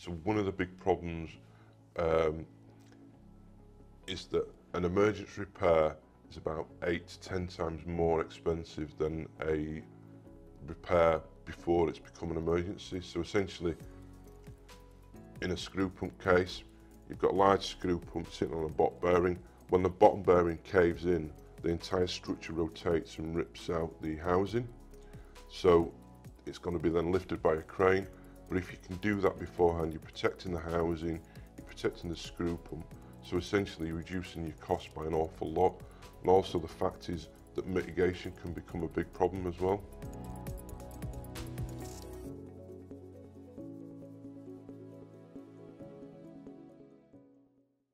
So one of the big problems um, is that an emergency repair is about eight to ten times more expensive than a repair before it's become an emergency. So essentially, in a screw pump case, you've got a large screw pump sitting on a bottom bearing. When the bottom bearing caves in, the entire structure rotates and rips out the housing. So it's going to be then lifted by a crane. But if you can do that beforehand, you're protecting the housing, you're protecting the screw pump, so essentially you're reducing your cost by an awful lot. And also the fact is that mitigation can become a big problem as well.